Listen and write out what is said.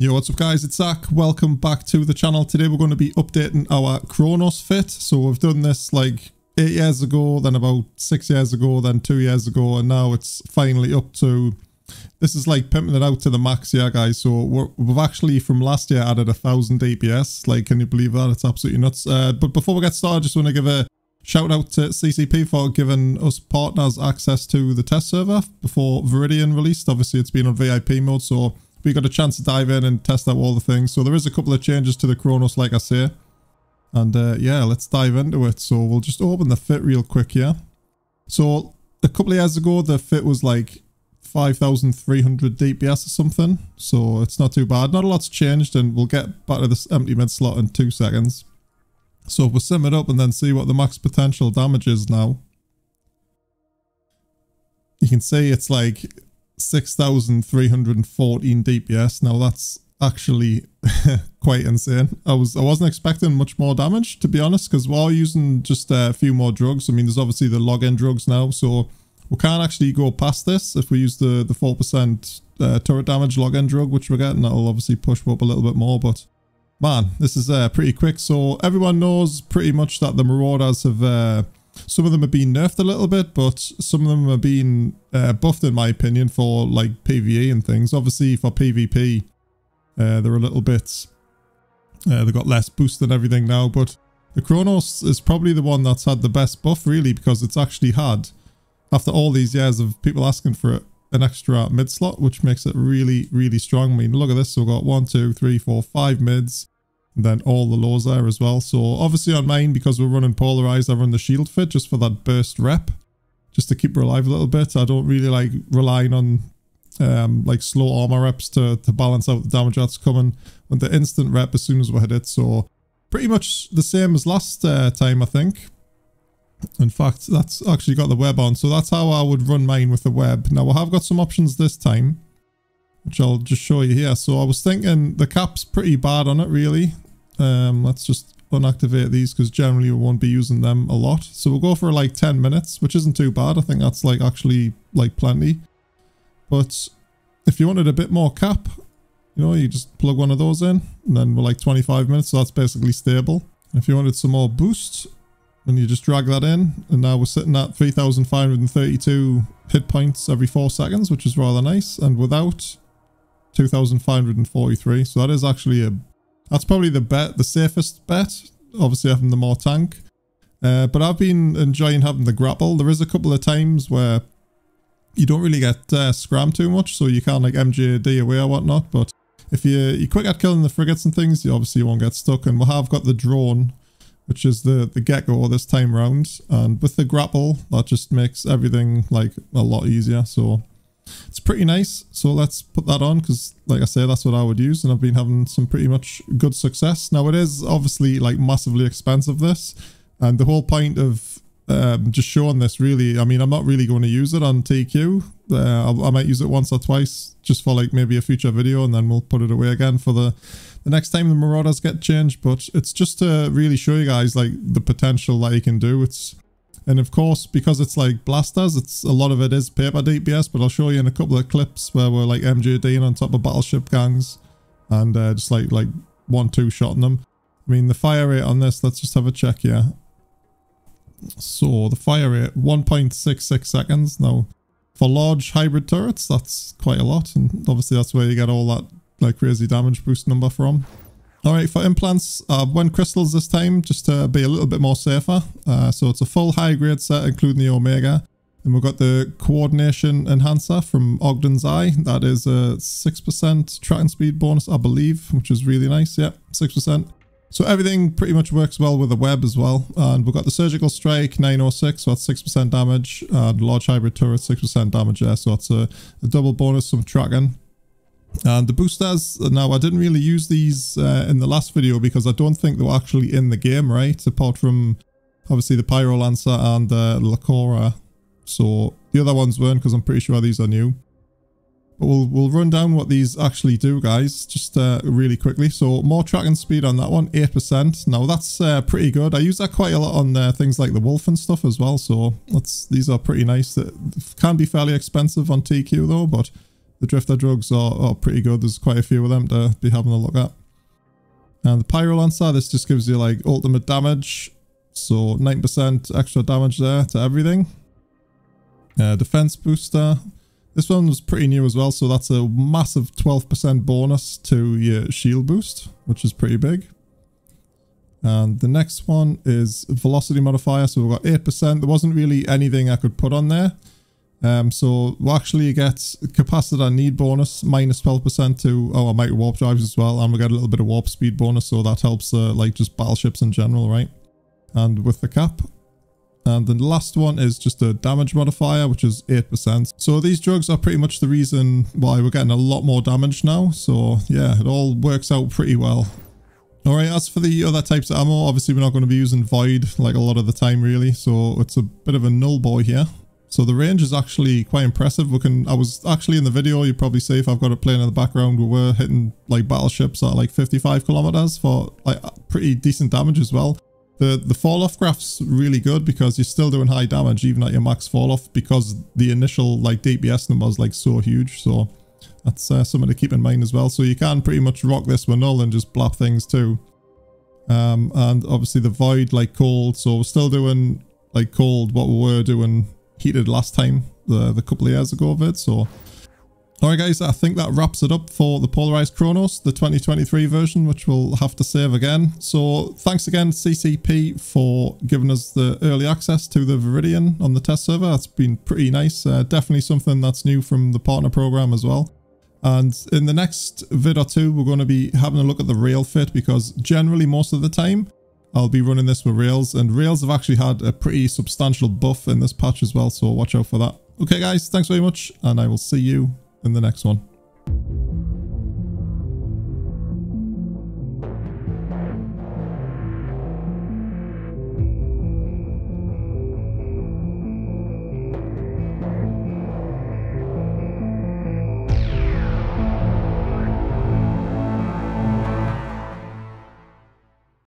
Yo, what's up guys, it's Zach. Welcome back to the channel. Today we're going to be updating our Kronos fit. So we've done this like 8 years ago, then about 6 years ago, then 2 years ago, and now it's finally up to... This is like pimping it out to the max, yeah guys. So we have actually from last year added a 1000 DPS. Like, can you believe that? It's absolutely nuts. Uh, but before we get started, I just want to give a shout out to CCP for giving us partners access to the test server before Viridian released. Obviously, it's been on VIP mode, so we got a chance to dive in and test out all the things. So there is a couple of changes to the Kronos, like I say. And uh, yeah, let's dive into it. So we'll just open the fit real quick here. So a couple of years ago, the fit was like 5,300 DPS or something. So it's not too bad. Not a lot's changed and we'll get back to this empty mid slot in two seconds. So if we sim it up and then see what the max potential damage is now. You can see it's like 6,314 DPS. Now that's actually quite insane. I was I wasn't expecting much more damage to be honest because we're using just a few more drugs. I mean there's obviously the login drugs now so we can't actually go past this if we use the the 4% uh, turret damage login drug which we're getting that'll obviously push up a little bit more but man this is uh, pretty quick so everyone knows pretty much that the marauders have uh, some of them have been nerfed a little bit, but some of them have been uh, buffed in my opinion for like PvE and things. Obviously for PvP, uh, they're a little bit, uh, they've got less boost and everything now, but the Kronos is probably the one that's had the best buff really because it's actually had, after all these years of people asking for it, an extra mid slot, which makes it really, really strong. I mean, look at this. So we've got one, two, three, four, five mids then all the lows there as well. So obviously on mine, because we're running polarized, I run the shield fit just for that burst rep. Just to keep her alive a little bit. I don't really like relying on um, like slow armor reps to, to balance out the damage that's coming with the instant rep as soon as we hit it. So pretty much the same as last uh, time, I think. In fact, that's actually got the web on. So that's how I would run mine with the web. Now, I have got some options this time, which I'll just show you here. So I was thinking the cap's pretty bad on it, really. Um, let's just unactivate these because generally we won't be using them a lot. So we'll go for like 10 minutes, which isn't too bad. I think that's like actually like plenty. But if you wanted a bit more cap, you know, you just plug one of those in and then we're like 25 minutes. So that's basically stable. If you wanted some more boost, then you just drag that in. And now we're sitting at 3,532 hit points every four seconds, which is rather nice. And without 2,543. So that is actually a that's probably the bet, the safest bet. Obviously having the more tank. Uh, but I've been enjoying having the grapple. There is a couple of times where you don't really get uh, too much, so you can't like MJD away or whatnot. But if you you quick at killing the frigates and things, you obviously won't get stuck. And we have got the drone, which is the the gecko this time round. And with the grapple, that just makes everything like a lot easier. So it's pretty nice. So let's put that on because like I say, that's what I would use. And I've been having some pretty much good success. Now it is obviously like massively expensive this. And the whole point of um, just showing this really, I mean, I'm not really going to use it on TQ. Uh, I might use it once or twice just for like maybe a future video and then we'll put it away again for the, the next time the Marauders get changed. But it's just to really show you guys like the potential that you can do. It's and of course, because it's like blasters, it's a lot of it is paper DPS, but I'll show you in a couple of clips where we're like MJDing on top of battleship gangs and uh, just like like one two shotting them. I mean, the fire rate on this, let's just have a check here. So the fire rate, 1.66 seconds. Now, for large hybrid turrets, that's quite a lot. And obviously that's where you get all that like crazy damage boost number from. Alright, for implants, uh, one crystals this time, just to be a little bit more safer. Uh, so it's a full high grade set, including the Omega. And we've got the coordination enhancer from Ogdin's Eye. That is a 6% tracking speed bonus, I believe, which is really nice. Yeah, 6%. So everything pretty much works well with the web as well. And we've got the surgical strike 906, so that's 6% damage. And large hybrid turret, 6% damage there. So that's a, a double bonus from tracking. And the boosters, now I didn't really use these uh, in the last video because I don't think they were actually in the game, right? Apart from obviously the Pyrolancea and uh, Lacora. So the other ones weren't because I'm pretty sure these are new. But we'll, we'll run down what these actually do, guys, just uh, really quickly. So more tracking speed on that one, 8%. Now that's uh, pretty good. I use that quite a lot on uh, things like the Wolf and stuff as well. So that's these are pretty nice. It can be fairly expensive on TQ though, but the Drifter drugs are, are pretty good. There's quite a few of them to be having a look at. And the Pyrolancea, this just gives you like ultimate damage. So 9% extra damage there to everything. Uh, defense booster. This one was pretty new as well, so that's a massive 12% bonus to your shield boost, which is pretty big. And the next one is velocity modifier, so we've got 8%. There wasn't really anything I could put on there. Um, so we'll actually get capacitor need bonus minus 12% to our microwarpdrives as well. And we get a little bit of warp speed bonus, so that helps uh, like just battleships in general, right? And with the cap. And the last one is just a damage modifier, which is 8%. So these drugs are pretty much the reason why we're getting a lot more damage now. So yeah, it all works out pretty well. Alright, as for the other types of ammo, obviously we're not going to be using Void like a lot of the time really. So it's a bit of a null boy here. So the range is actually quite impressive. We can, I was actually in the video, you probably see if I've got it playing in the background, we were hitting like battleships at like 55 kilometers for like pretty decent damage as well. The the fall off graph's really good because you're still doing high damage even at your max fall off because the initial like DPS number is like so huge. So that's uh, something to keep in mind as well. So you can pretty much rock this with null and just blap things too. Um, and obviously the void like cold. So we're still doing like cold what we were doing heated last time, the, the couple of years ago of it. So, alright guys, I think that wraps it up for the Polarized Kronos, the 2023 version, which we'll have to save again. So, thanks again CCP for giving us the early access to the Viridian on the test server. That's been pretty nice. Uh, definitely something that's new from the partner program as well. And in the next vid or two, we're going to be having a look at the rail fit because generally most of the time, I'll be running this with Rails, and Rails have actually had a pretty substantial buff in this patch as well, so watch out for that. Okay guys, thanks very much, and I will see you in the next one.